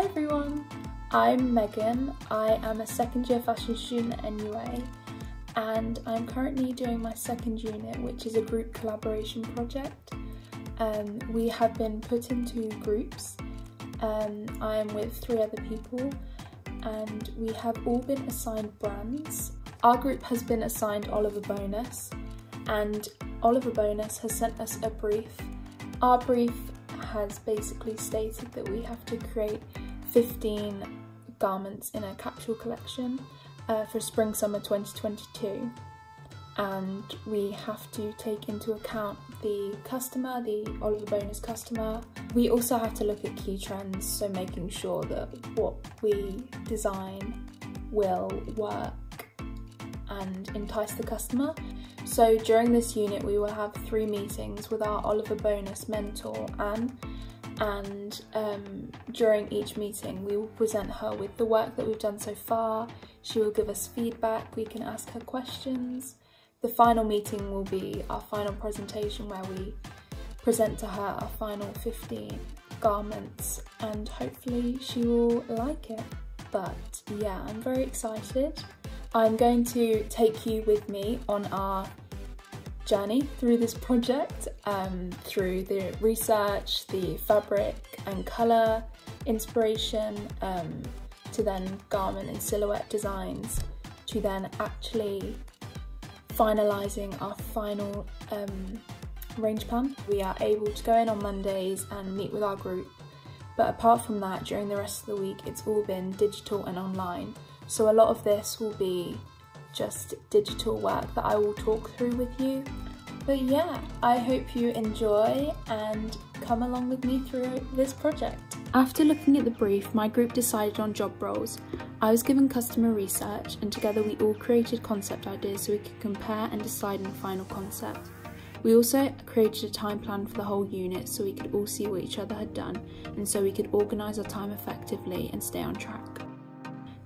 Hi everyone, I'm Megan. I am a second year fashion student at NUA and I'm currently doing my second unit which is a group collaboration project. Um, we have been put into groups. Um, I am with three other people and we have all been assigned brands. Our group has been assigned Oliver Bonas and Oliver Bonas has sent us a brief. Our brief has basically stated that we have to create 15 garments in a capsule collection uh, for spring summer 2022 and we have to take into account the customer, the Oliver Bonas customer. We also have to look at key trends, so making sure that what we design will work and entice the customer. So during this unit we will have three meetings with our Oliver Bonas mentor Anne and um, during each meeting we will present her with the work that we've done so far, she will give us feedback, we can ask her questions. The final meeting will be our final presentation where we present to her our final 15 garments and hopefully she will like it. But yeah, I'm very excited. I'm going to take you with me on our journey through this project, um, through the research, the fabric and colour inspiration, um, to then garment and silhouette designs, to then actually finalising our final um, range plan. We are able to go in on Mondays and meet with our group, but apart from that, during the rest of the week, it's all been digital and online. So a lot of this will be just digital work that I will talk through with you. But yeah, I hope you enjoy and come along with me through this project. After looking at the brief, my group decided on job roles. I was given customer research and together we all created concept ideas so we could compare and decide on the final concept. We also created a time plan for the whole unit so we could all see what each other had done and so we could organise our time effectively and stay on track.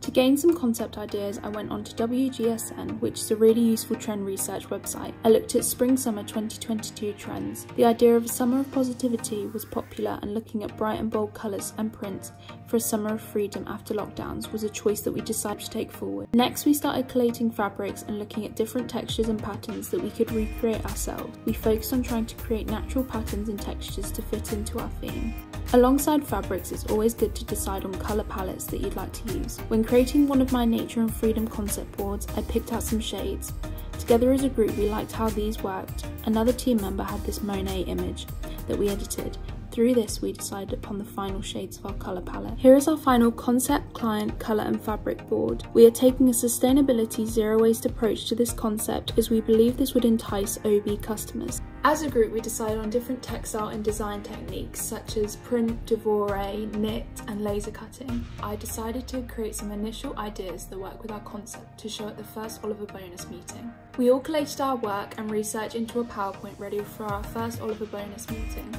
To gain some concept ideas, I went onto WGSN, which is a really useful trend research website. I looked at spring summer 2022 trends. The idea of a summer of positivity was popular, and looking at bright and bold colours and prints for a summer of freedom after lockdowns was a choice that we decided to take forward. Next, we started collating fabrics and looking at different textures and patterns that we could recreate ourselves. We focused on trying to create natural patterns and textures to fit into our theme. Alongside fabrics, it's always good to decide on colour palettes that you'd like to use. When creating one of my nature and freedom concept boards, I picked out some shades. Together as a group, we liked how these worked. Another team member had this Monet image that we edited, through this, we decided upon the final shades of our colour palette. Here is our final concept, client, colour and fabric board. We are taking a sustainability zero waste approach to this concept as we believe this would entice OB customers. As a group, we decided on different textile and design techniques such as print, devore, knit and laser cutting. I decided to create some initial ideas that work with our concept to show at the first Oliver Bonas meeting. We all collated our work and research into a PowerPoint ready for our first Oliver Bonas meeting.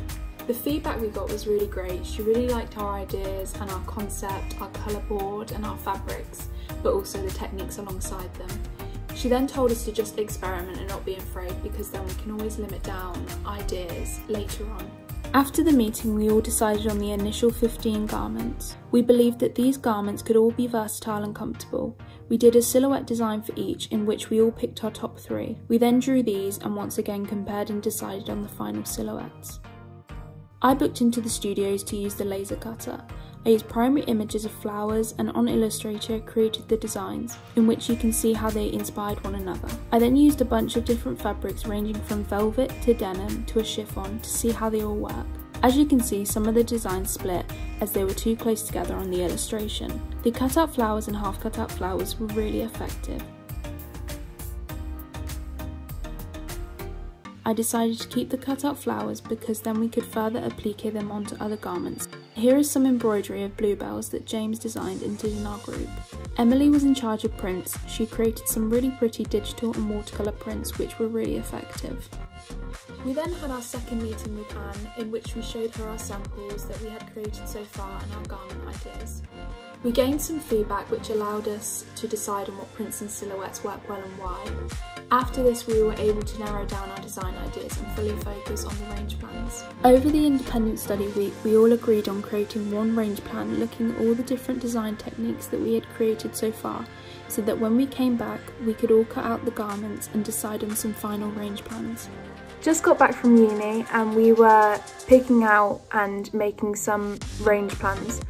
The feedback we got was really great. She really liked our ideas and our concept, our colour board and our fabrics, but also the techniques alongside them. She then told us to just experiment and not be afraid because then we can always limit down ideas later on. After the meeting, we all decided on the initial 15 garments. We believed that these garments could all be versatile and comfortable. We did a silhouette design for each in which we all picked our top three. We then drew these and once again compared and decided on the final silhouettes. I booked into the studios to use the laser cutter. I used primary images of flowers and on Illustrator created the designs, in which you can see how they inspired one another. I then used a bunch of different fabrics ranging from velvet to denim to a chiffon to see how they all work. As you can see, some of the designs split as they were too close together on the illustration. The cut out flowers and half cut out flowers were really effective. I decided to keep the cut-out flowers because then we could further applique them onto other garments. Here is some embroidery of bluebells that James designed and did in our group. Emily was in charge of prints. She created some really pretty digital and watercolour prints which were really effective. We then had our second meeting with Anne in which we showed her our samples that we had created so far and our garment ideas. We gained some feedback which allowed us to decide on what prints and silhouettes work well and why. After this we were able to narrow down our design ideas and fully focus on the range plans. Over the independent study week we all agreed on creating one range plan looking at all the different design techniques that we had created so far so that when we came back we could all cut out the garments and decide on some final range plans. Just got back from uni and we were picking out and making some range plans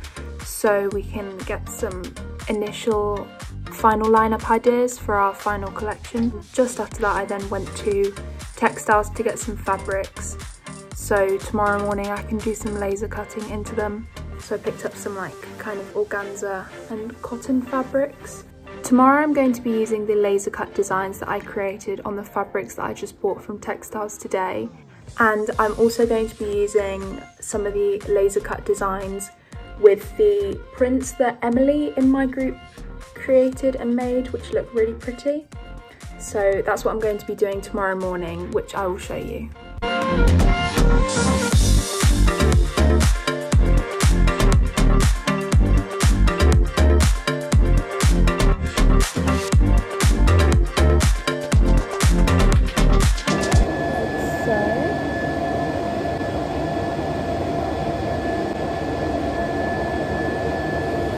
so we can get some initial final lineup ideas for our final collection. Just after that I then went to textiles to get some fabrics so tomorrow morning I can do some laser cutting into them. So I picked up some like kind of organza and cotton fabrics. Tomorrow I'm going to be using the laser cut designs that I created on the fabrics that I just bought from textiles today and I'm also going to be using some of the laser cut designs with the prints that Emily in my group created and made, which look really pretty. So that's what I'm going to be doing tomorrow morning, which I will show you.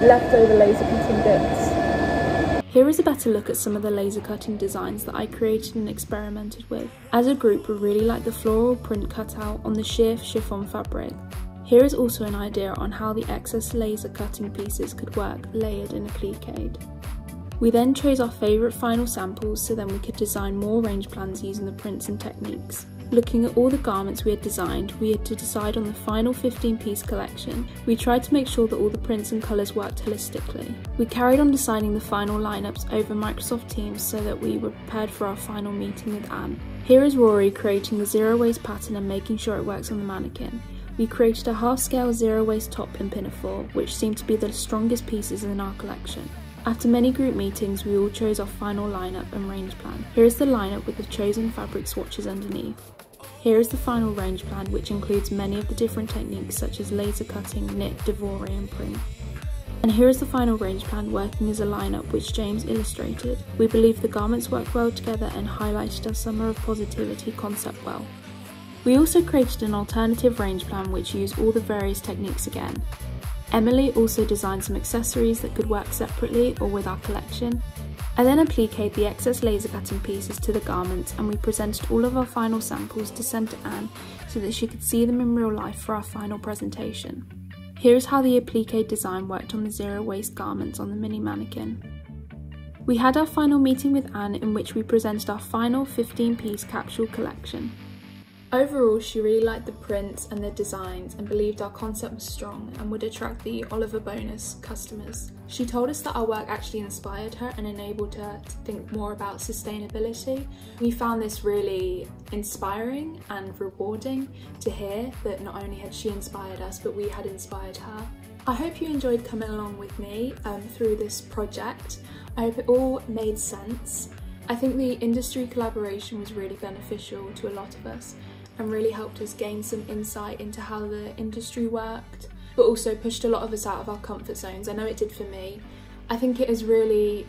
Leftover laser cutting bits. Here is a better look at some of the laser cutting designs that I created and experimented with. As a group we really like the floral print cutout on the sheer chiffon fabric. Here is also an idea on how the excess laser cutting pieces could work layered in a applique. We then chose our favourite final samples so then we could design more range plans using the prints and techniques. Looking at all the garments we had designed, we had to decide on the final 15 piece collection. We tried to make sure that all the prints and colours worked holistically. We carried on designing the final lineups over Microsoft Teams so that we were prepared for our final meeting with Anne. Here is Rory creating the zero waste pattern and making sure it works on the mannequin. We created a half scale zero waste top and pinafore, which seemed to be the strongest pieces in our collection. After many group meetings, we all chose our final lineup and range plan. Here is the lineup with the chosen fabric swatches underneath. Here is the final range plan which includes many of the different techniques such as laser cutting, knit, devore and print. And here is the final range plan working as a lineup which James illustrated. We believe the garments work well together and highlighted our Summer of Positivity concept well. We also created an alternative range plan which used all the various techniques again. Emily also designed some accessories that could work separately or with our collection, I then appliqued the excess laser cutting pieces to the garments and we presented all of our final samples to send to Anne so that she could see them in real life for our final presentation. Here is how the applique design worked on the zero waste garments on the mini mannequin. We had our final meeting with Anne in which we presented our final 15 piece capsule collection. Overall, she really liked the prints and the designs and believed our concept was strong and would attract the Oliver Bonas customers. She told us that our work actually inspired her and enabled her to think more about sustainability. We found this really inspiring and rewarding to hear that not only had she inspired us, but we had inspired her. I hope you enjoyed coming along with me um, through this project. I hope it all made sense. I think the industry collaboration was really beneficial to a lot of us and really helped us gain some insight into how the industry worked, but also pushed a lot of us out of our comfort zones. I know it did for me. I think it has really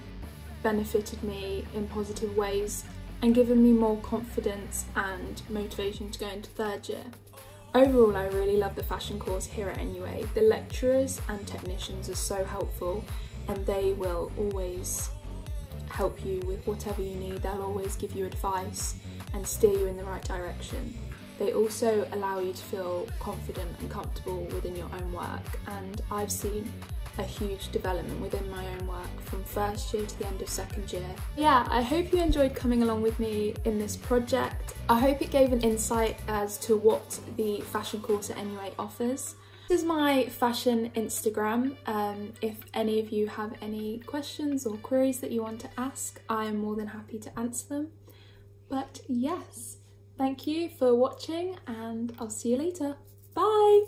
benefited me in positive ways and given me more confidence and motivation to go into third year. Overall, I really love the fashion course here at NUA. The lecturers and technicians are so helpful and they will always help you with whatever you need. They'll always give you advice and steer you in the right direction. They also allow you to feel confident and comfortable within your own work and I've seen a huge development within my own work from first year to the end of second year. Yeah, I hope you enjoyed coming along with me in this project. I hope it gave an insight as to what the fashion course at NUA offers. This is my fashion Instagram. Um, if any of you have any questions or queries that you want to ask, I am more than happy to answer them. But yes, Thank you for watching and I'll see you later. Bye!